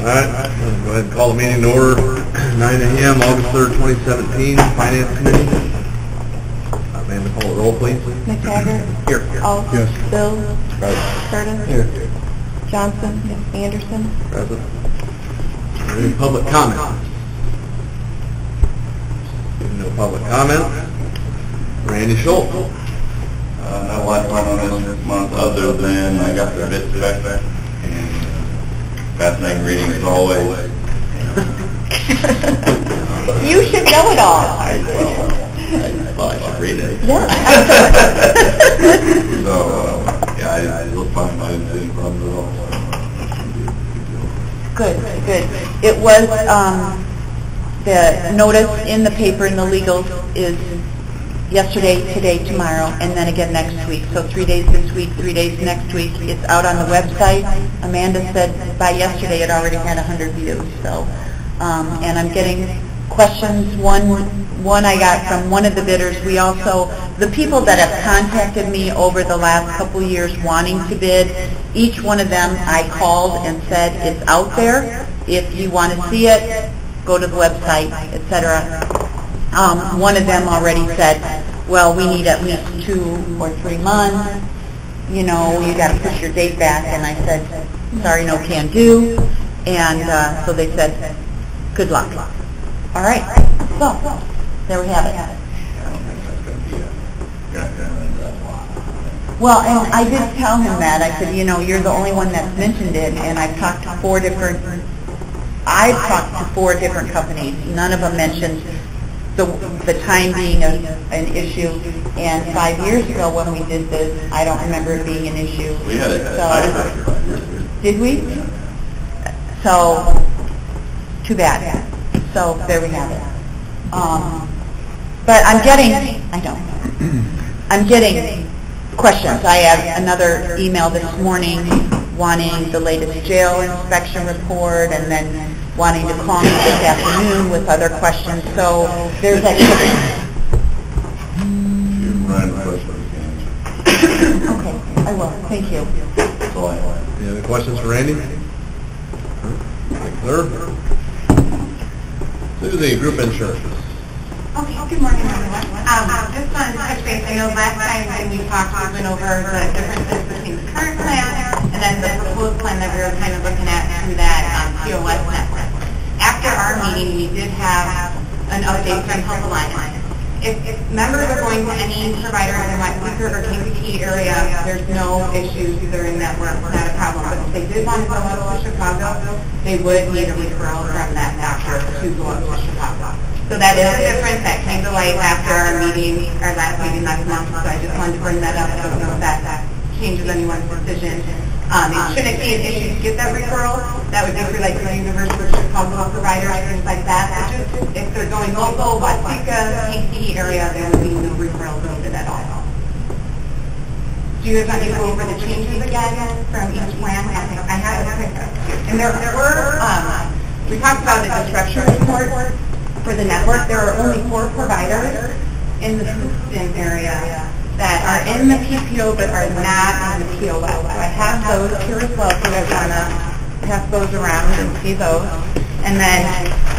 All right, go ahead and call the meeting to order, 9 AM, August 3rd, 2017, Finance Committee. Amanda, call the roll, please. McTaggart? Here. All? Yes. Bill? Present. Curtis? Here. Johnson? Anderson? Present. Any public comment? No public comment. Randy Schultz. Uh, not a on this month, other than I got the bits back, and fascinating reading as always. You should know it all. I, well, I thought I should read it. Yeah. So, uh, yeah, I, I looked fine, I didn't see any problems at all. Good, good. It was, um, the notice in the paper in the legals is yesterday, today, tomorrow, and then again next week. So three days this week, three days next week. It's out on the website. Amanda said by yesterday it already had 100 views, so, um, and I'm getting questions. One, one I got from one of the bidders. We also, the people that have contacted me over the last couple years wanting to bid, each one of them I called and said, it's out there. If you want to see it, go to the website, et cetera. Um, one of them already said, well, we need at least two or three months, you know, you gotta push your date back, and I said, sorry, no can do, and, uh, so they said, good luck. All right, so, there we have it. Well, and I did tell him that, I said, you know, you're the only one that's mentioned it, and I've talked to four different, I've talked to four different companies, none of them mentioned the, the time being a, an issue, and five years ago when we did this, I don't remember it being an issue. We had a, So- I had a, Did we? So, too bad. So, there we have it. Um, but I'm getting, I don't, I'm getting questions. I have another email this morning wanting the latest jail inspection report, and then wanting to call me this afternoon with other questions, so there's activity. you run into questions, you can answer. Okay, I will, thank you. That's all I have. Any other questions for Randy? Thank you, sir. Suzie, group insurance. Okay, good morning, everyone. Um, just on touch base, I know last time when we talked, we went over the differences between the current plan and then the proposed plan that we were kind of looking at through that um, POS network. After our meeting, we did have an update from Health. If if members are going to any provider in the Westminster or KPT area, there's no issues, they're in that network, not a problem. But if they did want to go out to Chicago, they would need a referral from that doctor to go out to Chicago. So that is a difference that came to light after our meeting, our last meeting last month, so I just wanted to bring that up. I don't know if that that changes anyone's decision. Um, it shouldn't be an issue to get that referral. That would be for like the University of Chicago providers, things like that. Just if they're going local, Watseka, KC area, there would be no referral needed at all. Do you guys want to go over the changes again from each plan? I have it. And there there were, um, we talked about the disruption report for the network. There are only four providers in the Hoopeston area that are in the PPO but are not the POS. So I have those here as well, so I want to pass those around and see those. And then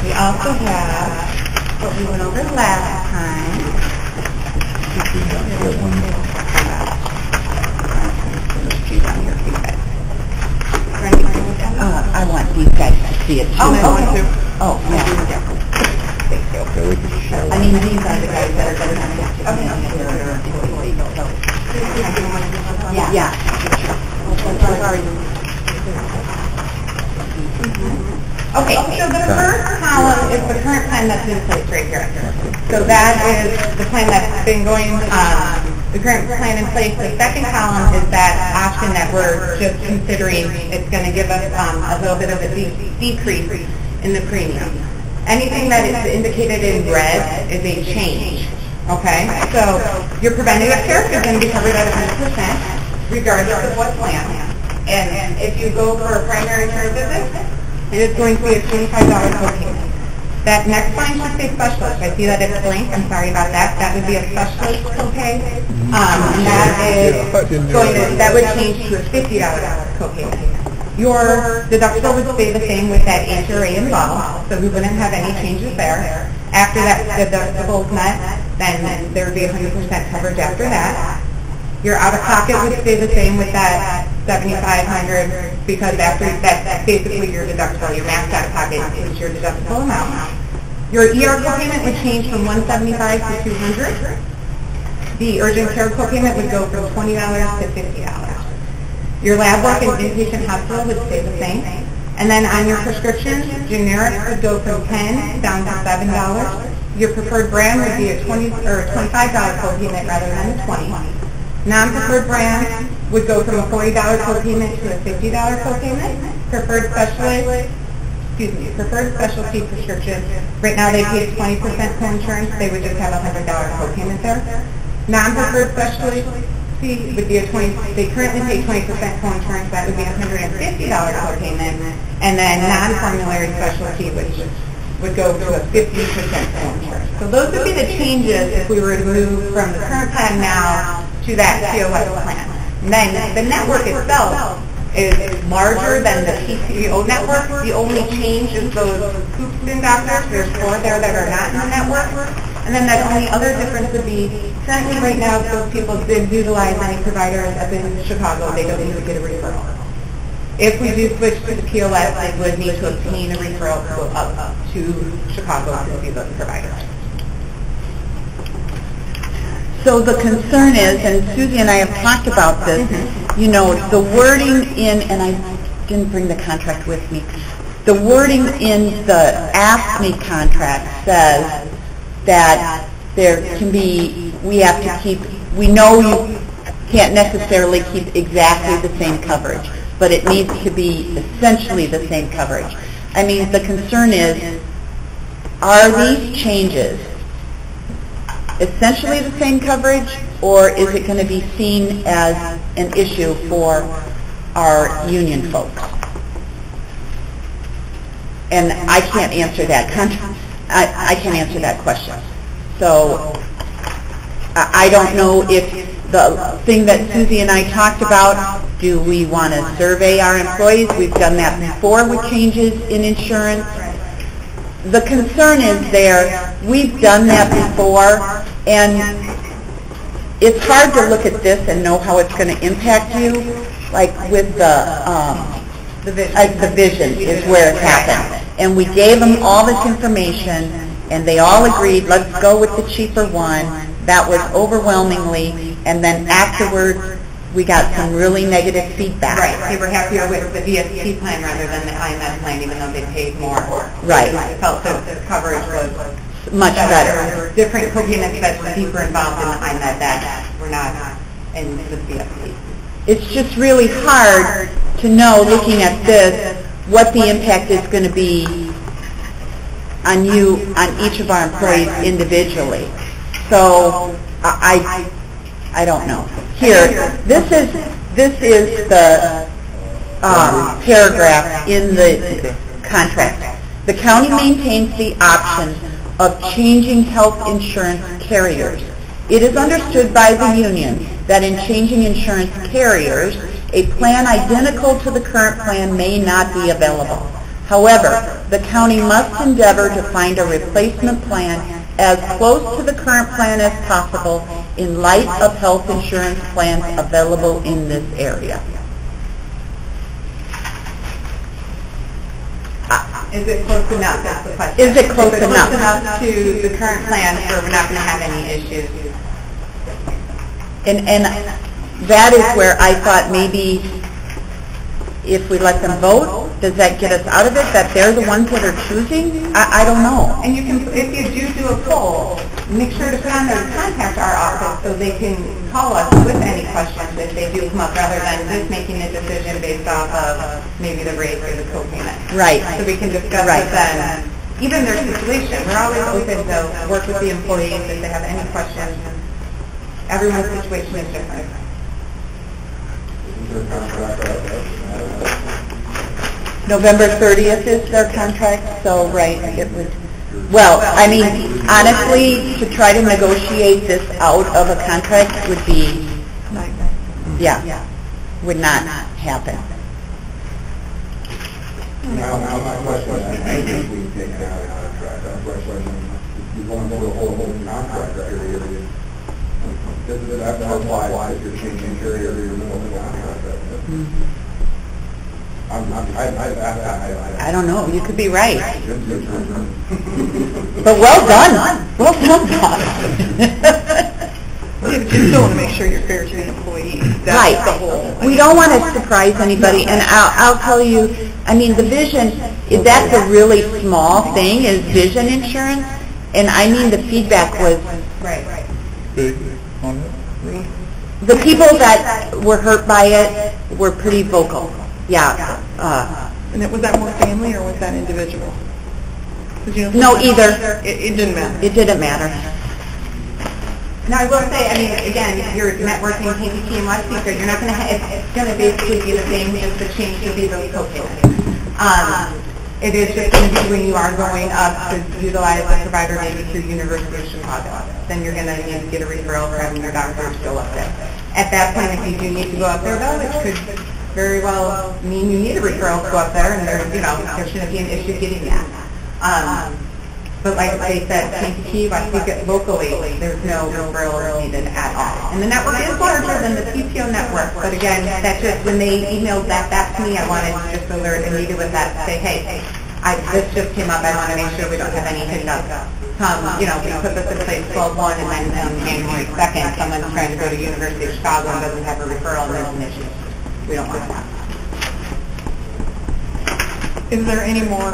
we also have what we went over last time. Uh, I want these guys to see it too. Oh, okay. Oh, yeah. I mean, these are the guys that are going to have to. Yeah. Yeah. Okay, so the first column is the current plan that's in place right here. So that is the plan that's been going, um, the current plan in place. The second column is that option that we're just considering. It's going to give us um, a little bit of a de- decrease in the premium. Anything that is indicated in red is a change, okay? So your preventative care is going to be covered at 100% regardless of what plan. And if you go for a primary care visit, it is going to be a $25 copayment. That next line should say specialist. I see that it's blank. I'm sorry about that. That would be a specialist copay. Um, and that is going to, that would change to a $50 copay. Your deductible would stay the same with that HRA involved, so we wouldn't have any changes there. After that deductible is met, then there would be 100% coverage after that. Your out-of-pocket would stay the same with that 7,500 because after, that's basically your deductible, your max out-of-pocket is your deductible amount. Your ER copayment would change from 175 to 200. The urgent care copayment would go from $20 to $50. Your lab work and inpatient hospital would stay the same. And then on your prescriptions, generic would go from 10 down to $7. Your preferred brand would be a 20 or $25 copayment rather than a 20. Non-preferred brands would go from a $40 copayment to a $50 copayment. Preferred specialist, excuse me, preferred specialty prescription, right now they pay 20% co-insurance, they would just have a $100 copayment there. Non-preferred specialty would be a 20, they currently pay 20% co-insurance, that would be a $150 copayment. And then non-formulary specialty, which would go to a 50% co-insurance. So those would be the changes if we were to move from the current plan now to that POS plan. And then the network itself is larger than the PPO network. The only change is those Hoopeston doctors, there's four there that are not in the network. And then the only other difference would be, currently right now, if those people did utilize any providers up in Chicago, they don't need to get a referral. If we do switch to the POS, they would need to obtain a referral to up to Chicago to see those providers. So the concern is, and Susie and I have talked about this, mm-hmm. you know, the wording in, and I didn't bring the contract with me, the wording in the AFSCME contract says that there can be, we have to keep, we know you can't necessarily keep exactly the same coverage, but it needs to be essentially the same coverage. I mean, the concern is, are these changes essentially the same coverage, or is it going to be seen as an issue for our union folks? And I can't answer that, I, I can't answer that question. So, I, I don't know if the thing that Susie and I talked about, do we want to survey our employees? We've done that before with changes in insurance. The concern is there, we've done that before, and it's hard to look at this and know how it's going to impact you, like with the, um, The vision. uh, the vision is where it happened. And we gave them all this information, and they all agreed, let's go with the cheaper one. That was overwhelmingly, and then afterwards, we got some really negative feedback. Right, they were happier with the VSP plan rather than the EyeMed plan, even though they paid more. Right. They felt that the coverage was Much better. different copayments that were deeper involved in the EyeMed that were not in the VSP. It's just really hard to know, looking at this, what the impact is going to be on you, on each of our employees individually. So, I, I I don't know. Here, this is, this is the um, paragraph in the contract. The county maintains the option of changing health insurance carriers. It is understood by the union that in changing insurance carriers, a plan identical to the current plan may not be available. However, the county must endeavor to find a replacement plan as close to the current plan as possible in light of health insurance plans available in this area. Is it close enough, that's the question. Is it close enough? Is it close enough to the current plan where we're not going to have any issues? And, and that is where I thought maybe if we let them vote, does that get us out of it, that they're the ones that are choosing? I, I don't know. And you can, if you do do a poll, make sure to put on there, contact our office so they can call us with any questions if they do come up, rather than just making a decision based off of maybe the rate or the co-payment. Right. So we can discuss Right. with them, even their situation. We're always open to work with the employees if they have any questions. Everyone's situation is different. November 30th is their contract, so, right, it would, well, I mean, honestly, to try to negotiate this out of a contract would be, yeah, Yeah. would not happen. Now, now, my question, I think we can take it out of contract, that's my question. You're going through a whole, whole contract period. Does that apply if you're changing carrier or you're moving contract? Mm-hmm. I'm, I'm, I, I, I, I. I don't know, you could be right. But well done, well done, Bob. You still want to make sure you're fair to the employees. Right. The whole. We don't want to surprise anybody, and I'll, I'll tell you, I mean, the vision, is that's a really small thing, is vision insurance, and I mean, the feedback was, Right, right. Big on it, really? the people that were hurt by it were pretty vocal, yeah. uh, And it, was that more family or was that individual? 'Cause, you know, No, sometimes- either. It, it didn't matter. It didn't matter. Now, I will say, I mean, again, if you're networking KPP and Watseka, you're not gonna, ha- it's, it's gonna basically be the same, just the change to be those co-payments. Um, it is just gonna be when you are going up to utilize a provider maybe through University of Chicago, then you're gonna need to get a referral from your doctor to go up there. At that point, if you do need to go up there though, it could very well mean you need a referral to go up there, and there, you know, there shouldn't be an issue getting that. Um, but like they said, KPP, I think it locally, there's no referral needed at all. And the network is larger than the PPO network, but again, that's just, when they emailed that back to me, I wanted to just alert immediately with that, say, hey, I, this just came up, I want to make sure we don't have any hiccups. Come, you know, we put this in place twelve one, and then on January second, someone's trying to go to University of Chicago and doesn't have a referral, and there's an issue. Want that. Is there any more,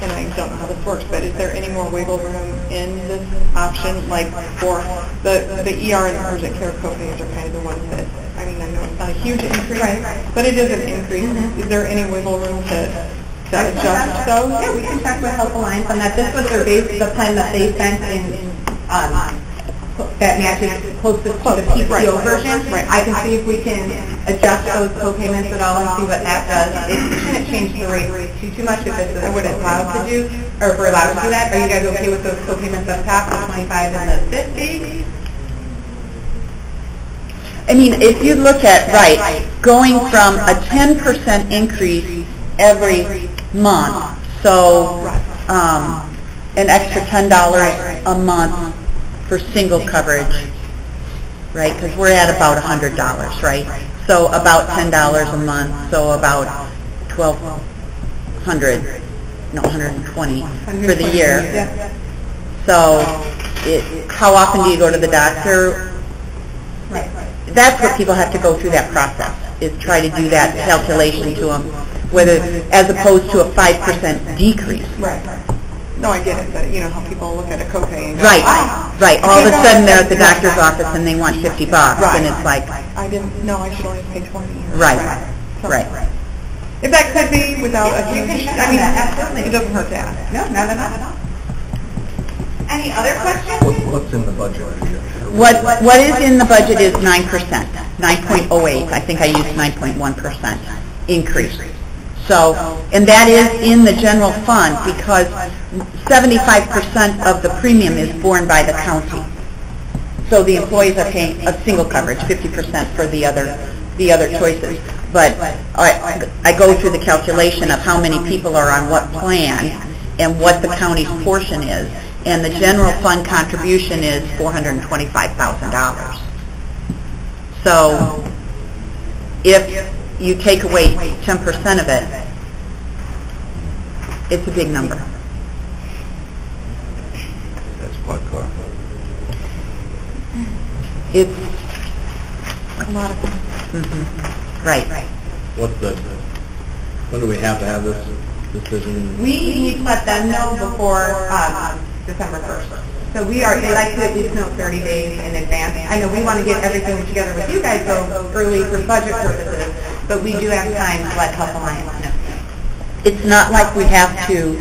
and I don't know how this works, but is there any more wiggle room in this option? Like for the, the ER and urgent care co-pays are kind of the ones that, I mean, I know it's not a huge increase, Right, but it is an increase. Is there any wiggle room to, to adjust those? Yeah, we can check with Health Alliance on that. This was their base, the plan that they sent in, um, that matches closest to the. PPO version. Right. I can see if we can adjust those co-payments at all and see what that does. It shouldn't change the rate too, too much if it's what it's allowed to do, or if we're allowed to do that. Are you guys okay with those co-payments up top, the 25 and the 50? I mean, if you look at, right, going from a 10% increase every month, so, um, an extra $10 a month for single coverage, right? Because we're at about $100, right? So about $10 a month, so about 1,200, no, 120 for the year. So, it, how often do you go to the doctor? Right. That's what people have to go through that process, is try to do that calculation to them, whether, as opposed to a 5% decrease. Right. No, I get it, but you know how people look at a copay and go, Right, "Ah, right. All of a sudden, they're at the doctor's office and they want 50 bucks, and it's like, I didn't know I should only pay 20. or- right, So- right. If that could be without a You can huge, check I on mean, that, absolutely. it doesn't hurt to ask. No, not at all. Any other questions? What's in the budget? What, what is in the budget is 9%, 9.08, I think I used 9.1% increase. So, and that is in the general fund because 75% of the premium is borne by the county. So the employees are paying a single coverage, 50% for the other, the other choices. But I, I go through the calculation of how many people are on what plan and what the county's portion is, and the general fund contribution is $425,000. So if you take away 10% of it, it's a big number. That's car. It's, A lot of, mhm, right. What's the, when do we have to have this decision? We need to let them know before um, December 1st. So we are, they like to at least know 30 days in advance. I know we want to get everything together with you guys so early for budget purposes, but we do have time to let Health Alliance know. It's not like we have to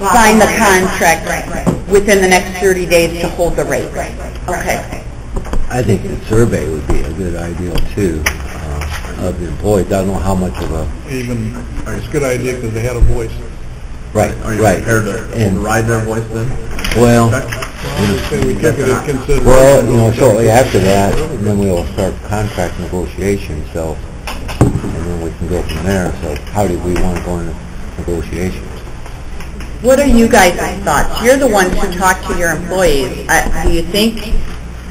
sign the contract Right, right. Within the next 30 days to hold the rate. Right, right. Okay. I think the survey would be a good idea too, uh, of the employees. I don't know how much of a, even, it's a good idea because they had a voice. right, Are you right. prepared to And, override their voice then? well, Well, I say we took it as consideration. well, you know, shortly after that, then we'll start contract negotiations, so, and then we can go from there. So how do we want to go into negotiations. What are you guys' thoughts? You're the ones who talk to your employees. Uh, Do you think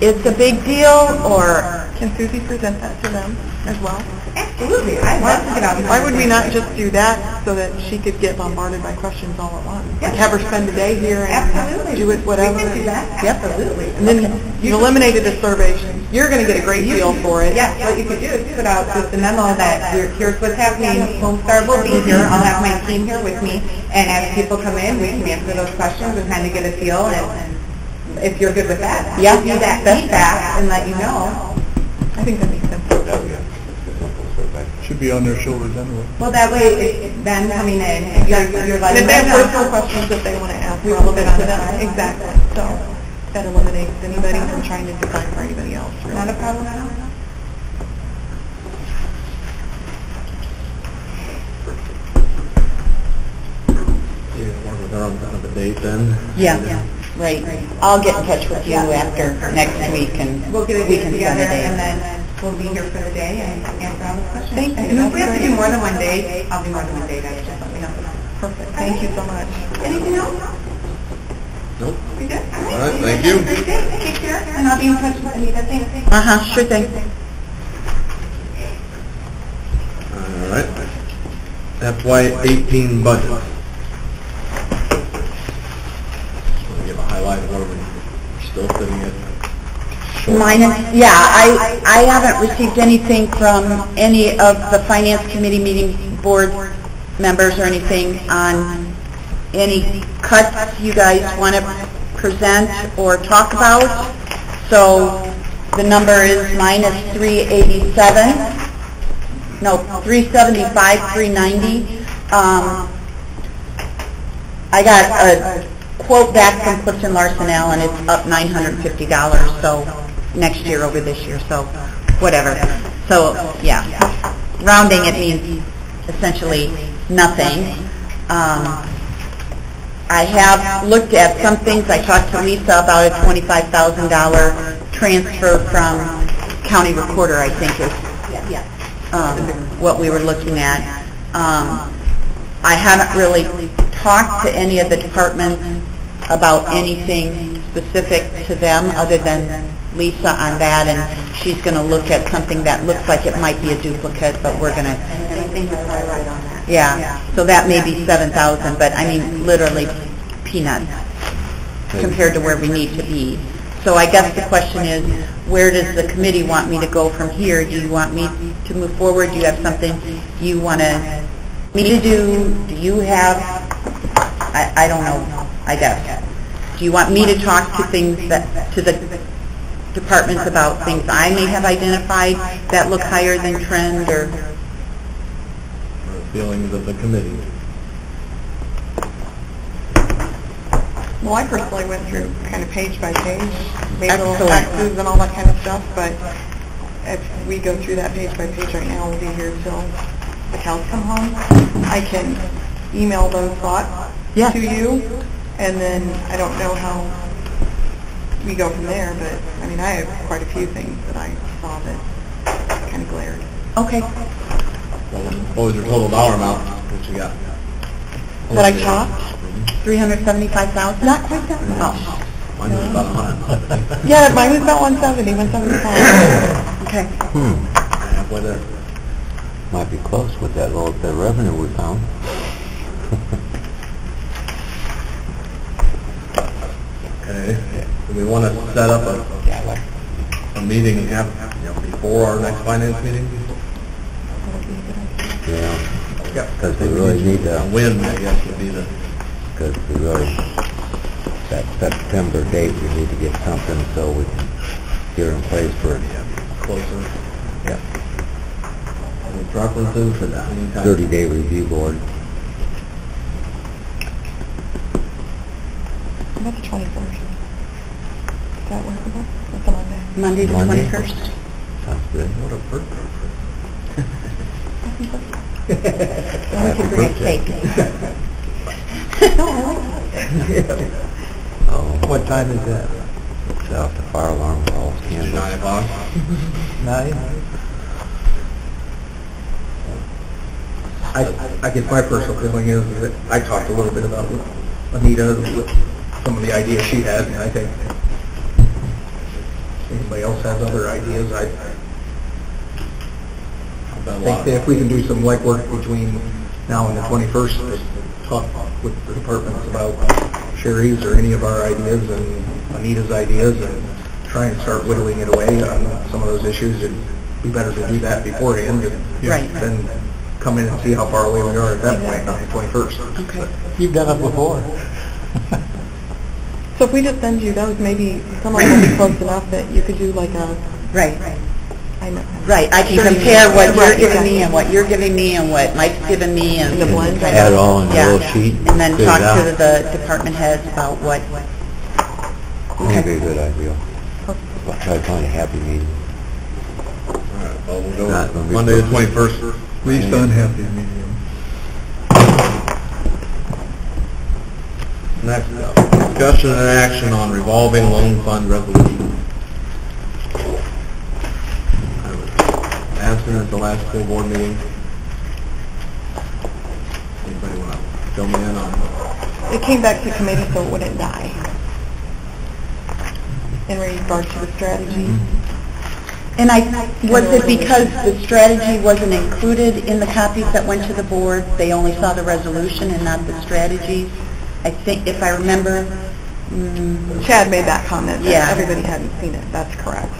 it's a big deal, or, Can Susie present that to them as well? Absolutely, I'd love to get out. Why would we not just do that so that she could get bombarded by questions all at once? Like have her spend the day here and Absolutely. do it whatever? We can do that, Yep. absolutely. And then you eliminated the survey. You're going to get a great feel for it. Yes, what you could do is put out just a memo that here- here's what's happening, Homestar will be here, I'll have my team here with me, and as people come in, we can answer those questions and kind of get a feel, and if you're good with that. Yeah, Give that feedback and let you know. I think that makes sense. Should be on their shoulders anyway. Well, that way, it- them coming in, you're, you're And letting if they have personal questions that they want to ask relevant to them, exactly. So that eliminates anybody from trying to design for anybody else. really. Not a problem at all. You work with her on kind of a date then? yeah, right. I'll get in touch with you after next week, and We'll get it we can together, send a and date. then we'll be here for the day and answer all the questions. Thank you. And if we have to do more than one day, I'll do more than one day, guys, just let me know. Perfect. Thank you so much. Anything else? Nope. We good? All right, thank you. Great day. Take care, and I'll be in touch with Anita. Thanks. Uh-huh, sure thing. All right. FY eighteen budget. Want to give a highlight of where we're still sitting at? short? Minus, yeah, I, I haven't received anything from any of the finance committee meeting board members or anything on any cuts you guys want to present or talk about. So the number is minus 387, no, 375, 390. Um, I got a quote back from Clifton Larson Allen, it's up $950, so, next year over this year, so, whatever. So, yeah, rounding it means essentially nothing. Um, I have looked at some things, I talked to Lisa about a $25,000 transfer from county recorder, I think is um, what we were looking at. Um, I haven't really talked to any of the departments about anything specific to them, other than Lisa on that, and she's going to look at something that looks like it might be a duplicate, but we're going to, yeah. So that may be 7,000, but I mean, literally peanuts compared to where we need to be. So I guess the question is, where does the committee want me to go from here? Do you want me to move forward? Do you have something you want to, me to do? Do you have, I, I don't know, I guess. Do you want me to talk to things that, to the departments about things I may have identified that look higher than trend, or, Or Feelings of the committee? Well, I personally went through kind of page by page, made little Excellent. taxes and all that kind of stuff, but if we go through that page by page right now, we'll be here till the cows come home. I can email those thoughts Yes. to you, and then I don't know how we go from there, but, I mean, I have quite a few things that I saw that kind of glared. okay. Well, What was your total dollar amount that you got? That I talked? 375,000? Not quite that Oh, Mine was about a hundred. Yeah, mine was about 170, 175. Okay. Hmm, Halfway there. might be close with that little bit of revenue we found. Okay, do we want to set up a, a meeting, have, you know, before our next finance meeting? Yeah, Yep. because we really need to, When, I guess, would be the, because we really, that September date, we need to get something so we can get it in place for yeah, closer. Yep. Any preferences for that? Anytime? 30-day review board. About the 21st. Does that workable? That's a Monday. Monday the Monday? 21st? Sounds good. What a bird. And we can bring a cake. No, I like that. Oh, What time is that? set off the fire alarm for all Nine o'clock? Nine? I, I guess my personal feeling is that I talked a little bit about Anita, with some of the ideas she had, and I think anybody else has other ideas, I think that if we can do some legwork between now and the 21st, to talk with the departments about Sherry's or any of our ideas and Anita's ideas, and try and start whittling it away on some of those issues, it'd be better to do that beforehand Right. than come in and see how far away we are at that point on the 21st. Okay. You've done it before. So if we just send you those, maybe some of them will be close enough that you could do like a, Right, I know. right. I can compare what you're giving me and what you're giving me and what Mike's giving me and... And the blend. Add it all in a Yeah. little sheet. And then fill it talk out. to the department heads about what... That'd be a good idea. But Try to find a happy medium. Well, we'll Not go gonna be Monday the close. 21st. Least unhappy medium. Next up, discussion and action on revolving loan fund resolution. I was asking at the last full board meeting. Anybody want to fill me in on? It came back to committee so it wouldn't die. In regard to the strategy. Mm-hmm. And I, was it because the strategy wasn't included in the copies that went to the board? They only saw the resolution and not the strategies? I think, if I remember, mm, Chad made that comment, Yeah. that everybody hadn't seen it, that's correct.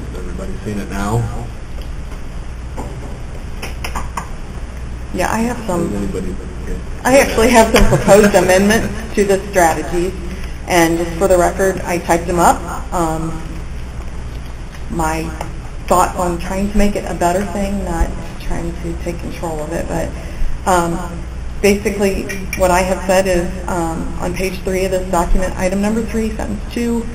Has everybody seen it now? Yeah, I have Has some, anybody? I actually have some proposed amendments to the strategies, and just for the record, I typed them up. Um, My thought on trying to make it a better thing, not trying to take control of it, but um, basically, what I have said is, um, on page three of this document, item number three, sentence two,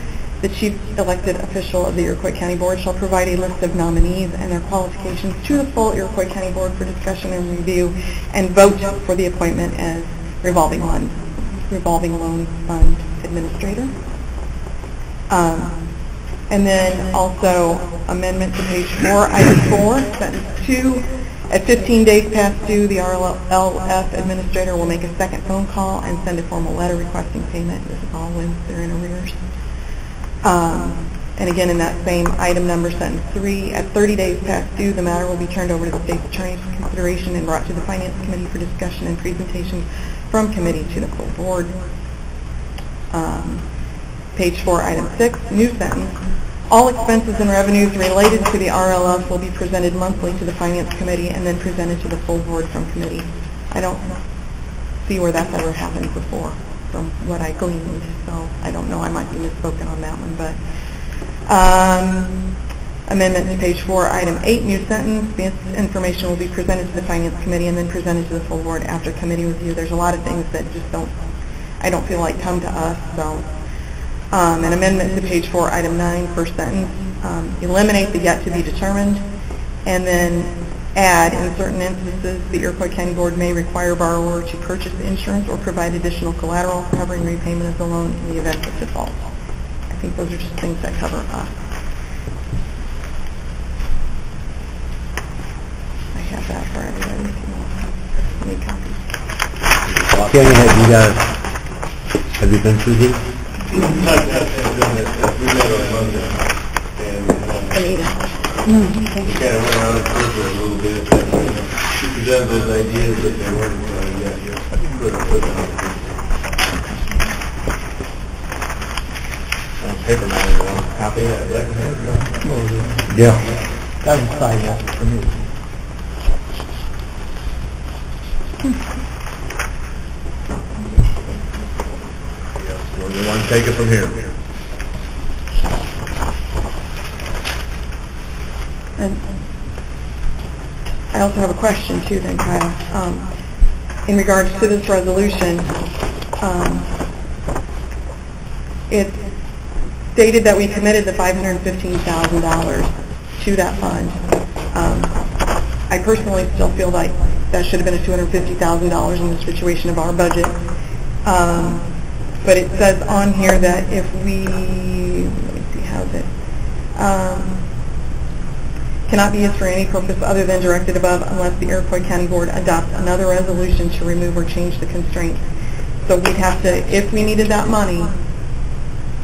the chief elected official of the Iroquois County Board shall provide a list of nominees and their qualifications to the full Iroquois County Board for discussion and review, and vote for the appointment as revolving loan, revolving loan fund administrator. Um, And then also amendment to page four, item four, sentence two, at 15 days past due, the RLF administrator will make a second phone call and send a formal letter requesting payment. This is all when they're in arrears. Um, And again, in that same item number, sentence three, at 30 days past due, the matter will be turned over to the state's attorney for consideration and brought to the finance committee for discussion and presentation from committee to the full board. Um, Page four, item six, new sentence. All expenses and revenues related to the RLF will be presented monthly to the finance committee and then presented to the full board from committee. I don't see where that's ever happened before, from what I gleaned, so I don't know, I might be misspoken on that one, but, um, amendment to page four, item eight, new sentence, this information will be presented to the finance committee and then presented to the full board after committee review. There's a lot of things that just don't, I don't feel like come to us, so. Um, an amendment to page four, item nine, first sentence, um, eliminate the yet to be determined, and then add, in certain instances, the Iroquois County Board may require borrower to purchase insurance or provide additional collateral covering repayment of the loan in the event of default. I think those are just things that cover us. I have that for everybody, any copies. Kenny, have you got, have you been through these? On uh, we kind of went circles a little bit. She presented those ideas, they weren't put. Uh, Paper matter, you copy? Yeah. That was fine, yeah, for me. Or you want to take it from here? And I also have a question too then, Kyle. Um, In regards to this resolution, um, it stated that we committed the $515,000 to that fund. Um, I personally still feel like that should have been a $250,000 in the situation of our budget. Um, But it says on here that if we, let me see, how's it? Um, cannot be used for any purpose other than directed above unless the Iroquois County Board adopts another resolution to remove or change the constraints. So we'd have to, if we needed that money,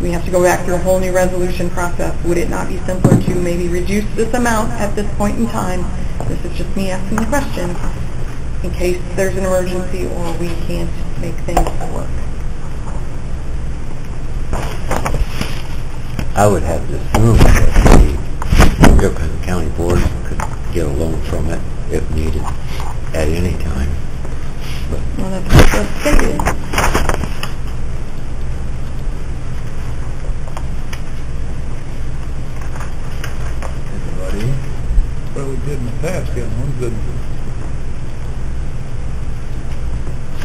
we have to go back through a whole new resolution process. Would it not be simpler to maybe reduce this amount at this point in time? This is just me asking the question, in case there's an emergency or we can't make things work. I would have to assume that the Iroquois County Board could get a loan from it if needed at any time. Well, that's what's stated. Anybody? Well, we did in the past, get one, but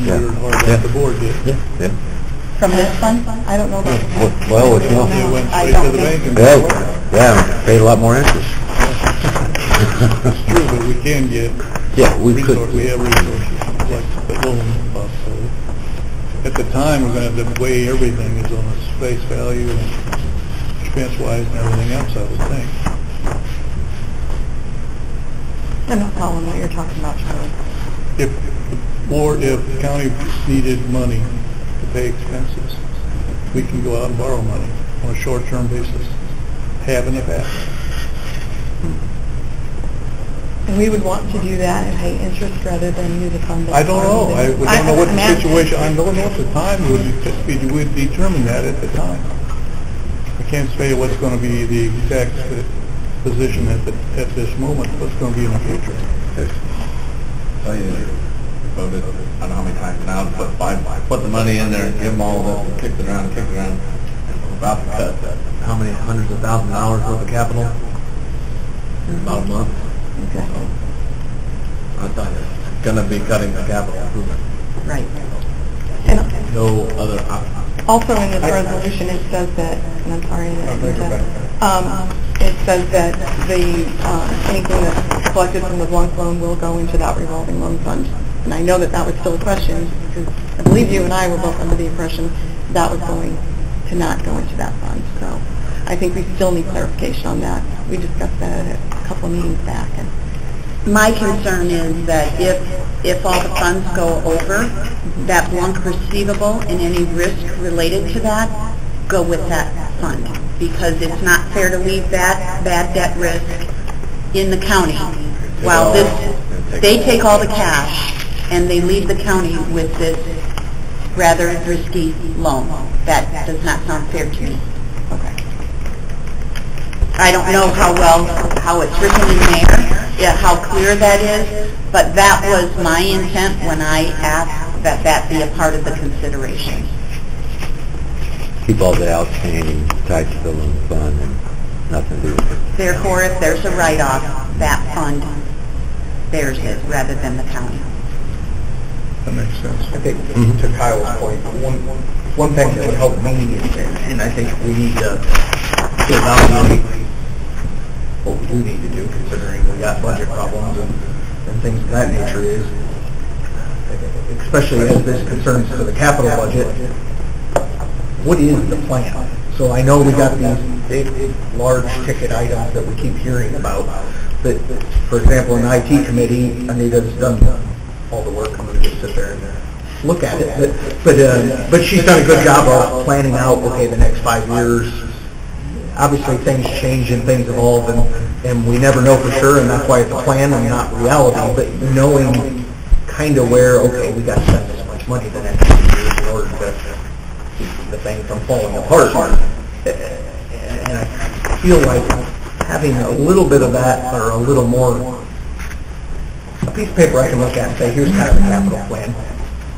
Yeah. we were hard Yeah. the board did. Yeah, yeah. From this fund? I don't know about Well, it's not, It went I straight don't to the bank think- and... yeah, yeah, paid a lot more interest. It's true, but we can get Yeah, we could. resources, we have resources, like the loan possibility. At the time, we're gonna have to weigh everything is on its face value and expense-wise and everything else, I would think. I'm not following what you're talking about, Charlie. If, or if the county needed money to pay expenses, we can go out and borrow money on a short-term basis, have in the past. And we would want to do that and pay interest rather than use a fund. I don't know, I we don't know what the asking. situation, I don't know at the time, would be, would determine that at the time. I can't say what's gonna be the exact uh, position at the, at this moment, what's gonna be in the future. Tell you, voted, I don't know how many times now, to put five, put the money in there, give them all this, and kick it around, kick it around. And we're About to cut, that how many hundreds of thousands of dollars worth of capital? In about a month. Okay. So, I thought it's gonna be cutting the capital improvement. Right. And No other option. also in this resolution, it says that, and I'm sorry, that. Um, it says that the, um, anything that's collected from the Blanc loan will go into that revolving loan fund. And I know that that was still a question, because I believe you and I were both under the impression that was going to not go into that fund. So I think we still need clarification on that. We discussed that at a couple of meetings back, and My concern is that if, if all the funds go over, that blank receivable and any risk related to that go with that fund. Because it's not fair to leave that bad debt risk in the county while this, they take all the cash and they leave the county with this rather risky loan. That does not sound fair to me. Okay. I don't know how well, how it's written in there, yeah, how clear that is, but that was my intent when I asked that that be a part of the consideration. Keep all the outstanding tied to the loan fund and nothing to do with it. Therefore, if there's a write-off, that fund bears it rather than the county. That makes sense. I think to Kyle's point, one, one thing that would help me, and and I think we need to evaluate what we do need to do, considering we got budget problems and, and things of that nature is, especially as this concerns to the capital budget, what is the plan? So I know we got these big, large ticket items that we keep hearing about, but, for example, the IT committee, Anita's done all the work, I'm gonna just sit there and look at it, but, but, uh, but she's done a good job of planning out, okay, the next five years. Obviously, things change and things evolve, and, and we never know for sure, and that's why it's a plan and not reality, but knowing kind of where, okay, we got to spend this much money the next few years in order to keep the thing from falling apart. And I feel like having a little bit of that, or a little more, a piece of paper I can look at and say, here's kind of a capital plan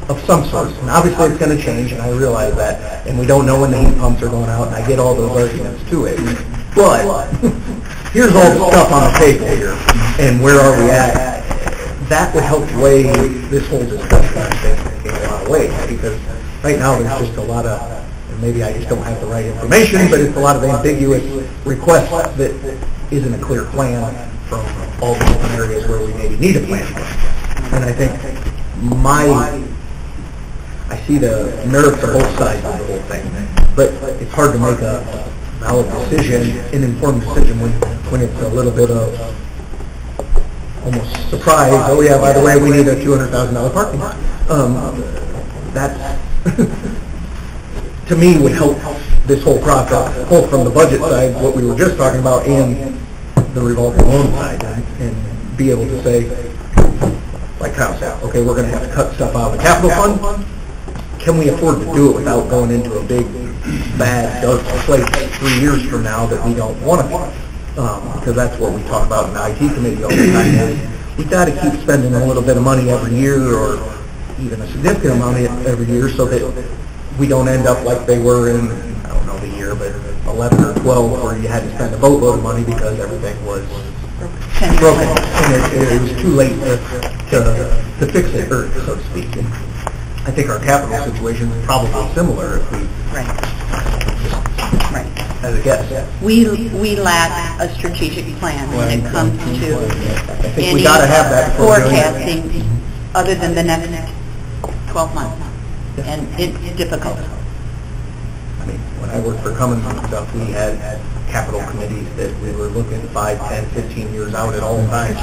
of some sort. And obviously, it's going to change, and I realize that, and we don't know when the heat pumps are going out, and I get all those arguments to it. But here's all the stuff on the table here, and where are we at? That would help weigh this whole discussion, I think, in a lot of ways, because right now, there's just a lot of, and maybe I just don't have the right information, but it's a lot of ambiguous requests that isn't a clear plan from all the open areas where we maybe need a plan. And I think my I see the merits of both sides of the whole thing, but it's hard to make a valid decision, an informed decision when, when it's a little bit of almost surprise, oh yeah, by the way, we need a $200,000 parking lot. Um, That, to me, would help this whole process, both from the budget side, what we were just talking about, and the revolving loan side, and and be able to say, like Kyle said, okay, we're gonna have to cut stuff out of the capital fund, can we afford to do it without going into a big, bad, dark place three years from now that we don't want to be? Um, because that's what we talk about in the IT committee all the time, is we got to keep spending a little bit of money every year, or even a significant amount every year, so that we don't end up like they were in, I don't know the year, but 11 or 12, where you had to spend a boatload of money because everything was broken, and it, it was too late to, to, to fix it, or so to speak. And I think our capital situation is probably similar if we, Right, right. as a guess. We, we lack a strategic plan when it comes to I think we any gotta have that before doing it. forecasting other than the next 12 months. And it's difficult. When I worked for Cummins and stuff, we had capital committees that we were looking five, 10, 15 years out at all times,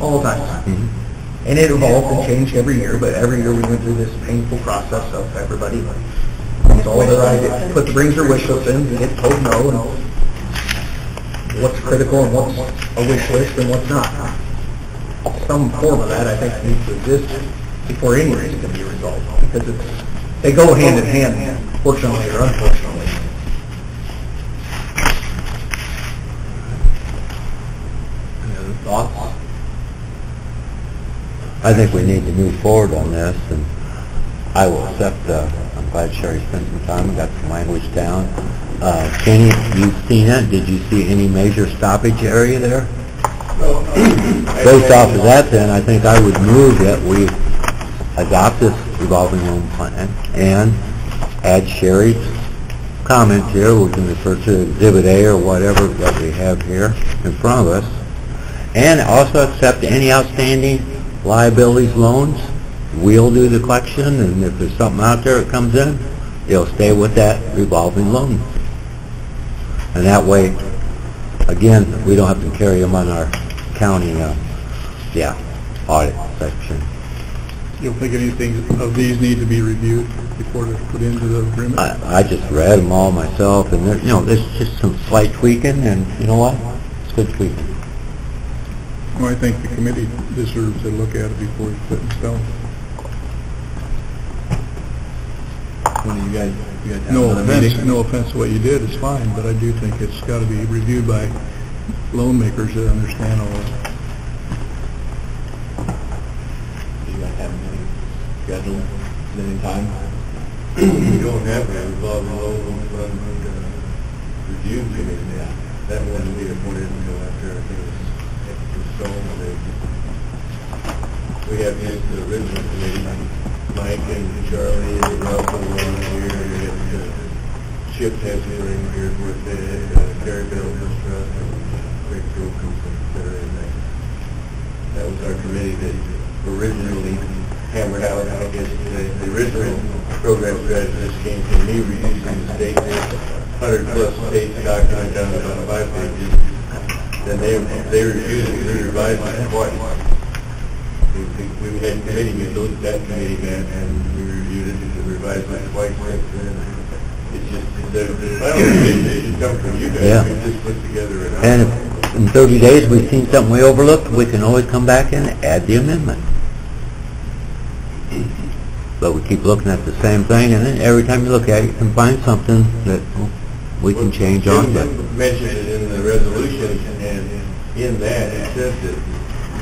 all times. Mm-hmm. And it evolved and changed every year, but every year we went through this painful process of everybody, it's all their idea, put the brings their wish list in, and get told no, and what's critical and what's a wish list and what's not. Some form of that, I think, needs to exist before any this can be resolved, because it's, they go hand in hand, fortunately or unfortunately. Any other thoughts? I think we need to move forward on this, and I will accept, uh, I'm glad Sherry spent some time and got some language down. Uh, Kenny, you've seen it, did you see any major stoppage area there? Based off of that, then, I think I would move that we adopt this revolving loan plan and add Sherry's comment here, we can refer to Exhibit A or whatever that we have here in front of us, and also accept any outstanding liabilities loans. We'll do the collection, and if there's something out there that comes in, it'll stay with that revolving loan. And that way, again, we don't have to carry them on our county, uh, yeah, audit section. You don't think anything of these need to be reviewed before they're put into the agreement? I, I just read them all myself, and there, you know, there's just some slight tweaking, and you know what? It's good tweaking. Well, I think the committee deserves to look at it before it's put in stone. When do you guys, you guys have No another offense, meeting? no offense to what you did, it's fine, but I do think it's got to be reviewed by loan makers that understand all that. Do you guys have a meeting scheduled at any time? We don't have a revolving loan fund uh, review committee now. That wouldn't be appointed until after everything is installed. We have just the original committee, Mike and Charlie and are on here, and uh, Chip has been here with it, uh, Gary Bell, Trust, and Rick Wilkins, that in there. That was our committee that originally hammered out, I guess, the, the original program strategist came from me reusing the state, hundred plus state document down to about five pages. Then they, they reviewed it, they revised it twice. We, we we had committee, we looked at that committee, man, and we reviewed it, and revised it twice, and it's just, the, final decision should come from you Yeah. guys, we just put together an. And if in 30 days we've seen something we overlooked, we can always come back and add the amendment. But we keep looking at the same thing, and then every time you look at it, you can find something that we can change on. Jim mentioned it in the resolution, and in that, it says that,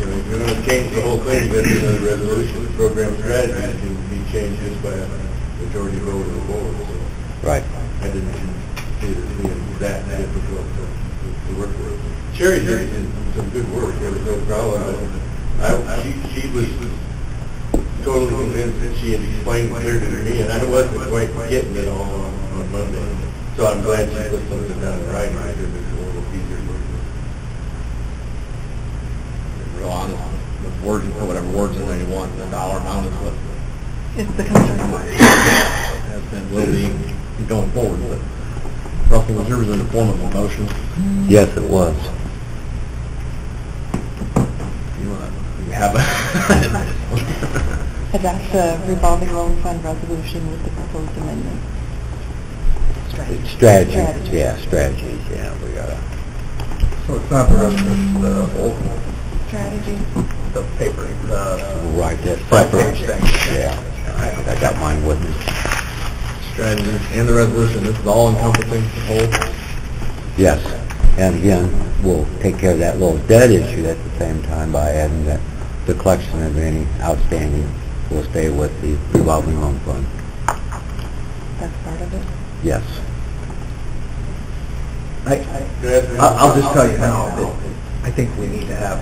you know, if you're gonna change the whole thing, but in the resolution, the program strategy can be changed just by a majority vote of the board, so Right. I didn't see it being that difficult to, to work with. Sherry did some good work, there was no problem, I, she, she was totally convinced that she had explained clear to me, and I wasn't quite getting it all on, on Monday. So I'm glad she put something down in writing, because it's a little easier to work. Real honest, the words, you put whatever words in there you want, the dollar amount is what It's the concern. has been, will be going forward, but Russell, was yours in the form of a motion? Yes, it was. You want to we have a... Adopt the revolving loan fund resolution with the proposed amendment. Strategies, Strategies. yeah, strategies, yeah, we gotta, So it's not the rest of the uh, whole, Strategy. the paper, uh, the write that front page thing. Yeah, I think I got mine with me. Strategy and the resolution, this is all encompassing the whole... Yes, and again, we'll take care of that little debt issue at the same time by adding that the collection of any outstanding will stay with the revolving loan fund. That's part of it. Yes. I, I- I'll just tell you now that I think we need to have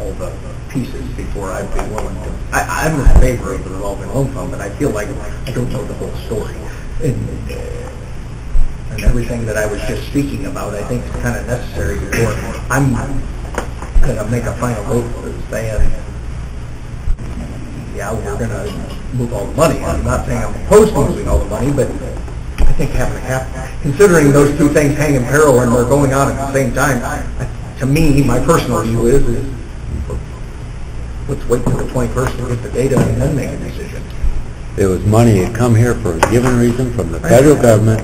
all the pieces before I'd be willing to, I, I'm in favor of the revolving loan fund, but I feel like I don't know the whole story. And, uh, and everything that I was just speaking about, I think is kind of necessary before I'm gonna make a final vote saying, yeah, we're gonna move all the money. I'm not saying I'm opposed to moving all the money, but think having a cap, considering those two things hang in parallel and they're going on at the same time, I- to me, my personal view is, is let's wait till the 21st to get the data and then make a decision. It was money that come here for a given reason from the federal government,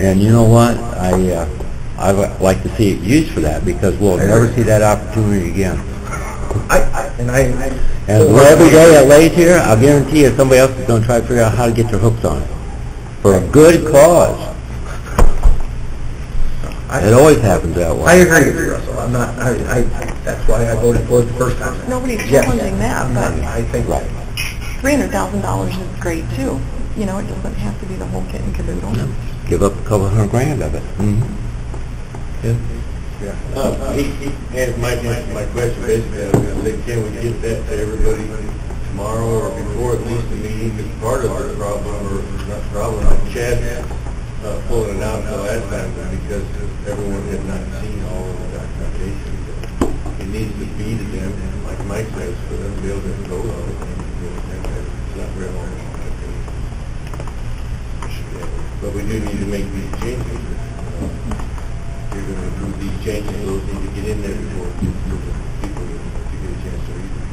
and you know what? I, uh, I would like to see it used for that, because we'll never see that opportunity again. I, I- and I... And every day it lays here, I'll guarantee you somebody else is gonna try to figure out how to get their hooks on it, for a good cause. It always happens that way. I agree with you, Russell. I'm not, I, I, that's why I voted for it the first time. Nobody's Yes. challenging that, but I think, Right. $300,000 is great too. You know, it doesn't have to be the whole kit and caboodle. Give up a couple hundred grand of it. Mhm. Uh, he, he asked my, my question basically, I was gonna say, can we get that to everybody tomorrow or before at least the meeting? Because part of the problem, or not problem, but Chad, uh, pulling it out until that time because everyone had not seen all of the documentation. It needs to be to them, like Mike says, for them to be able to go on it. It's not real long. But we do need to make these changes. Uh, you're going to approve these changes, those need to get in there before people to get a chance to read them.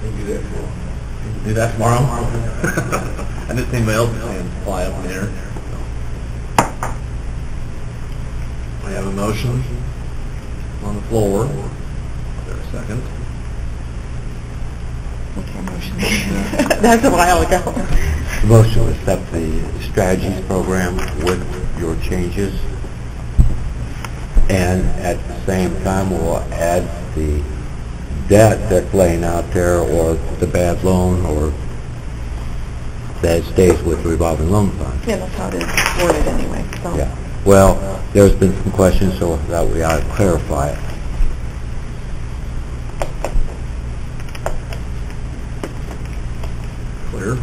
Thank you that for. Do that tomorrow? I just think my else hands fly up in the air. We have a motion on the floor. Is there a second? Okay, motion. That's a while ago. The Motion to accept the strategies program with your changes. And at the same time, we'll add the debt that's laying out there or the bad loan or that stays with revolving loan fund. Yeah, that's how it is worded anyway, so. Yeah. Well, there's been some questions, so that we ought to clarify it. Clear?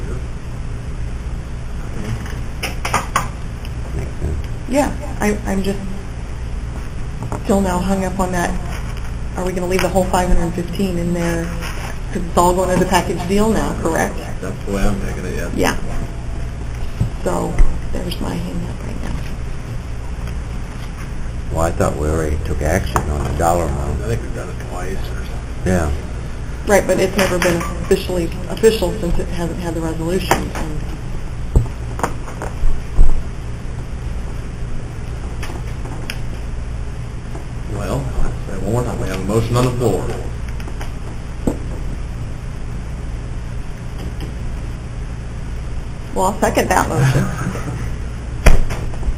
Makes. Yeah, I, I'm just still now hung up on that, are we gonna leave the whole 515 in there? Because it's all going to the package deal now, correct? That's the way I'm taking it, yes. Yeah. So, there's my hang up right now. Well, I thought we already took action on the dollar amount. I think we've done it twice or something. Yeah. Right, but it's never been officially, official since it hasn't had the resolution. and- Well, I'll say one more time, we have a motion on the floor. Well, I'll second that motion.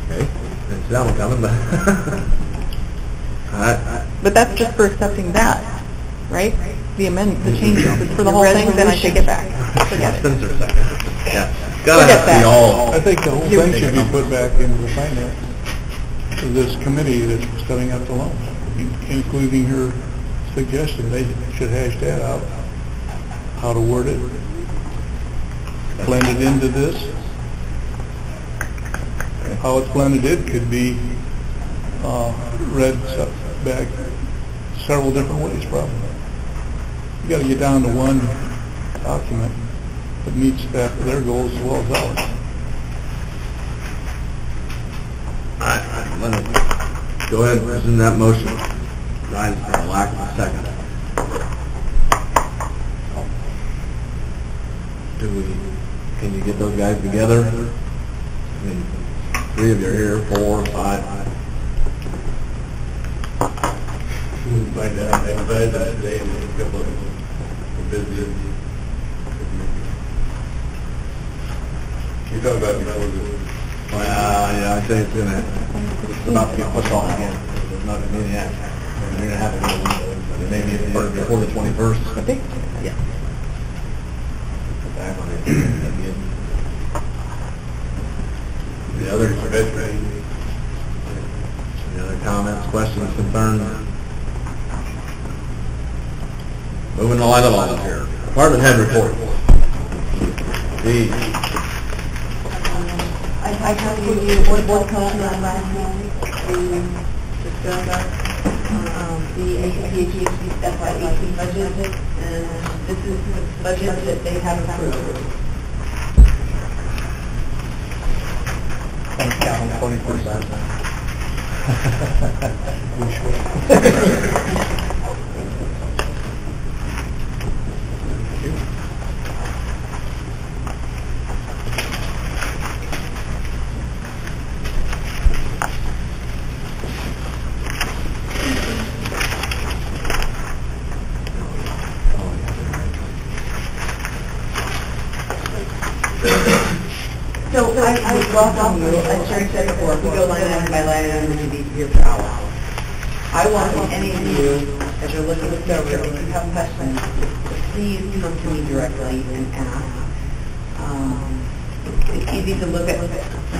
Okay, it's that one coming, but... All right, But that's just for accepting that, right? The amendment, the changes, it's mm-hmm. for the whole thing, then I take it back. Forget it. Spencer second. Yeah, gotta Forget have to that. be all... I think the whole thing should be put back into the finance, to this committee that's setting up the loans, including her suggestion, they should hash that out, how to word it, blend it into this. How it's blended in could be, uh, read back several different ways probably. You gotta get down to one document that meets that, their goals as well as ours. All right, go ahead, present that motion for lack of a second. Do we, can you get those guys together? I mean, three of you are here, four, five. We'll find out, I advise that today and a couple of business. You're talking about before the Well, yeah, I'd say it's gonna, it's about to get pushed off again. There's not gonna be any action. They're gonna have to go, maybe before the twenty-first. I think, yeah. Put The other, any other comments, questions, concerns? Moving to of items here. Department head report. D. I, I have for you, what comes on last night, to discuss, um, the ACHG FY eighteen budget, and this is the budget that they have approved. Thanks, Calvin, twenty percent. So I, I would welcome Sherry said before, if we go line item by line item and be here for hours. I welcome any of you, as you're looking this over, if you have questions, please come to me directly and ask. Um, It's easy to look at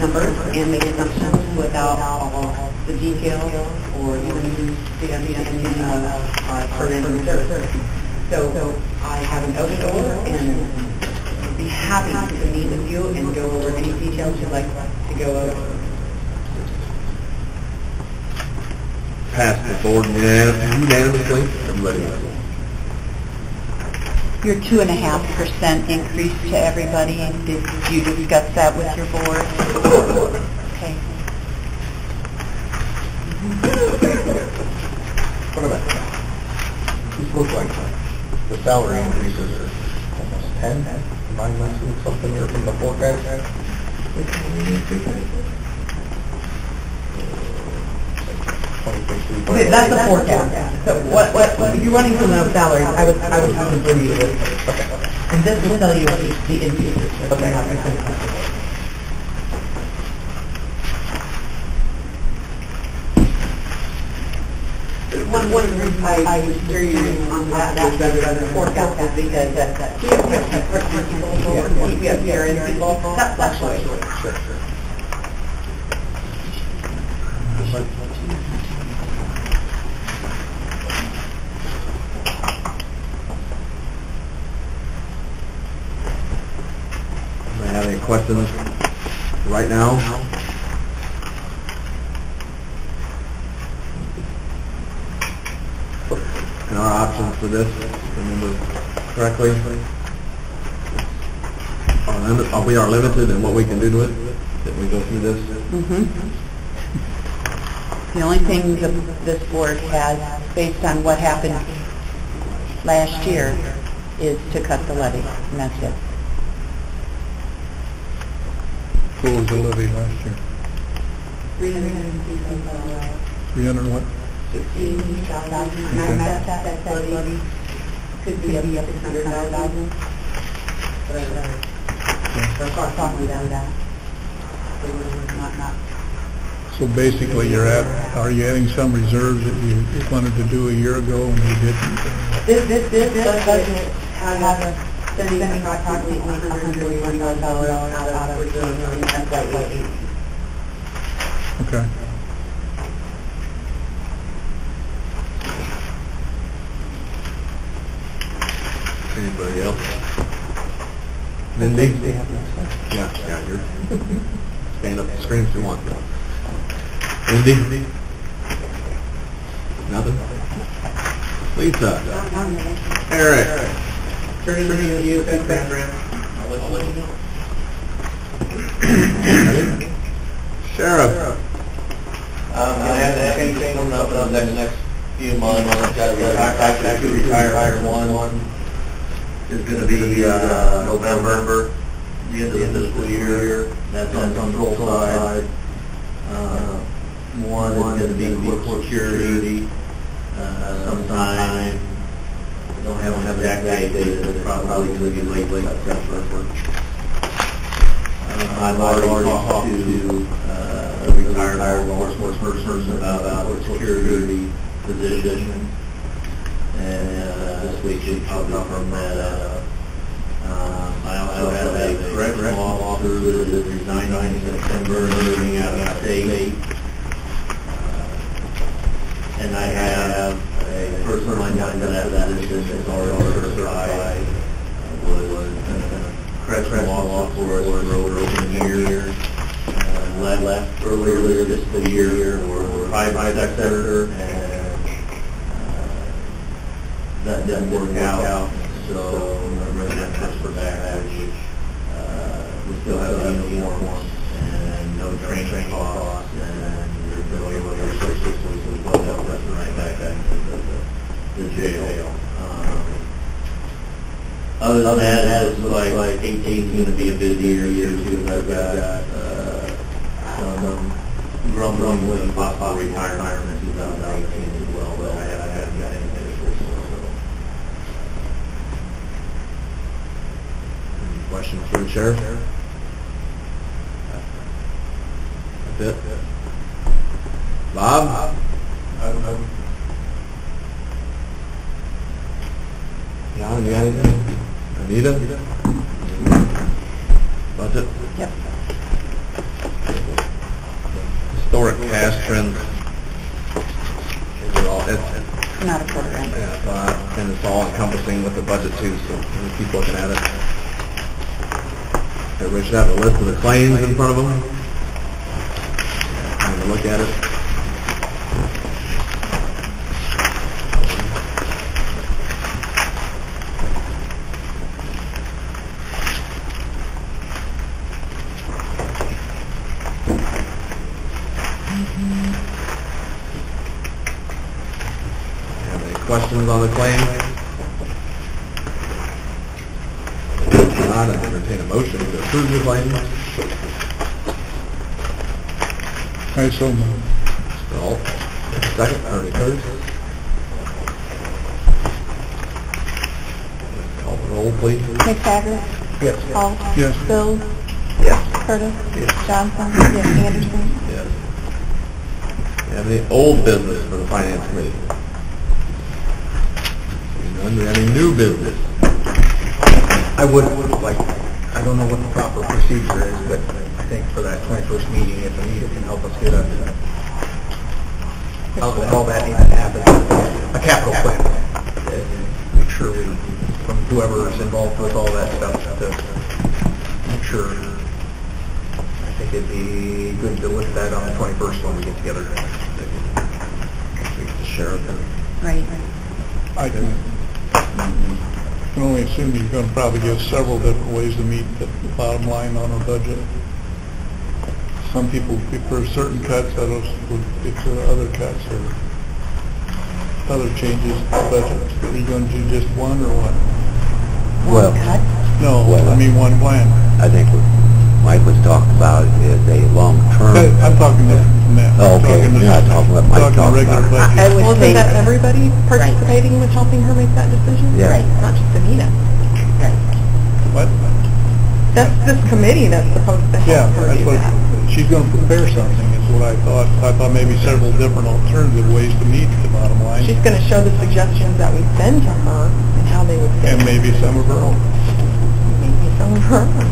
numbers and make assumptions without all the details or even the understanding of our program services. So I have an open door and be happy to meet with you and go over any details you'd like over. Passed the board unanimously, everybody. Your two and a half percent increase to everybody, did you discuss that with your board? Okay. What about, these look like the salary increases are almost ten, nine months or something here from the forecast. Okay, That's the forecast. So what, what, if you're running from those salaries, I would, I would have to bring you with. And this will tell you the the increases that they have. One, one of the reasons I, I you on that, that, forecast is because that, have, we have people, we have people, that fluctuates. Sure. May I have any questions right now? And our options for this, remember correctly? limit, uh, we are limited in what we can do to it, that we go through this? Mm -hmm. The only thing the, this board has, based on what happened last year, is to cut the levy, and that's it. What was the levy last year? 360,000. 300 what? 16,000. Okay. My that levy could be up to 100,000. So basically, you're at, are you adding some reserves that you wanted to do a year ago and you didn't? This, this, this budget has a spending approximately one hundred and forty-one thousand dollars out of reserve in FY eighteen. Okay. Anybody else? Mindy? Yeah, yeah, you're, stand up and scream if you want. Mindy? Nothing? Lisa? Eric? Turn it to you, I'll let you know. Sheriff? Um, I have anything coming up on the next few months, got retired, actually two retired, one is gonna be, uh, November, the end of the fiscal year, that's on the control side. Uh, one is gonna be court security, uh, sometime, I don't have, have exact date, but it's probably gonna be late, late September. Uh, I've already talked to, uh, a retired enforcement person about, about court security position. And, uh, week should probably firm that up. Um, I have a correctional officer that is resigning in September and moving out of state. Uh, And I have a person lined up for that position that's already certified, uh, was a correctional officer for over a year. Uh, Left, earlier this year for five sector, and uh, that didn't work out, so uh, I'm going to transfer back, which uh, we still have the uniform and no training costs, and you're familiar with our social services, but that was right back into the the jail. Um, other than that, it like, like 18 is going to be a busier year, too. I've got uh, some grumbling about retirement 2018. Questions for the sheriff? That's it. Bob? John, you got anything? Anita? Budget? Yep. Historic cash trends. Is all, it's, Not a quarter end. yeah, I- and it's all encompassing with the budget too, so we keep looking at it. Everybody should have a list of the claims in front of them. Have a look at it. Have any questions on the claim? If not, I entertain a motion to approve the claim. I so moved. Mr. Alt, second, Ernie Curtis. Call the roll, please. McTaggart? Yes. Paul? Yes. Bill? Yes. Curtis? Yes. Johnson? Yes. Anderson? Yes. Do you have any old business for the finance committee? Seeing none, do you have any new business? I would like, I don't know what the proper procedure is, but I think for that 21st meeting, if Anita can help us get a, I'll call that needs to happen, a capital plan. Uh, Make sure we, from whoever is involved with all that stuff, to make sure, I think it'd be good to look at that on the 21st when we get together. Speak to the sheriff and Right. I can, can only assume you're gonna probably give several different ways to meet the bottom line on our budget. Some people prefer certain cuts, others would prefer other cuts or other changes to the budget. Are you gonna do just one or what? Well, One cut? No, Well, I mean one plan. I think what Mike was talking about is a long-term, I'm talking different from that. Oh, I'm okay. talking You're not talking about Mike Talking talking regular about- budget. I would Well, say... isn't that everybody participating with helping her make that decision? Yeah. Right. Not just Anita. Right. What? That's this committee that's supposed to Yeah, help her that's do what, that. She's gonna prepare something, is what I thought. I thought maybe several different alternative ways to meet the bottom line, She's gonna show the suggestions that we send to her and how they would fit. and maybe some of her own. Maybe some of her. own.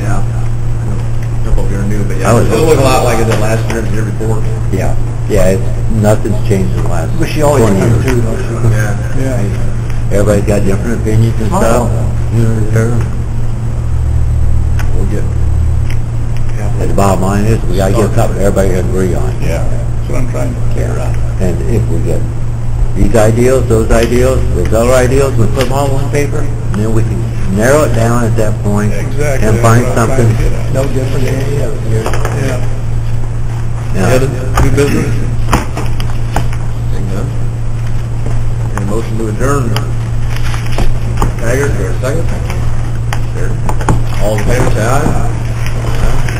Yeah. A couple of you are new, but I yeah, was- it'll look a lot like it did last year and the year before. yeah, yeah, it's, nothing's changed in the last But she always 20 comes years. too, though. Yeah. Yeah. Everybody's got different opinions and stuff. You know, We'll get. But the bottom line is, we gotta get something everybody can agree on. Yeah, that's what I'm trying to figure out. And if we get these ideals, those ideals, those other ideals, we put them all on paper, and then we can narrow it down at that point Exactly. and that's find what I'm trying something. get at. No different than any other year. Yeah. you know. Any other new business? Seeing none? Motion to adjourn. Taggart, for a second? All in favor?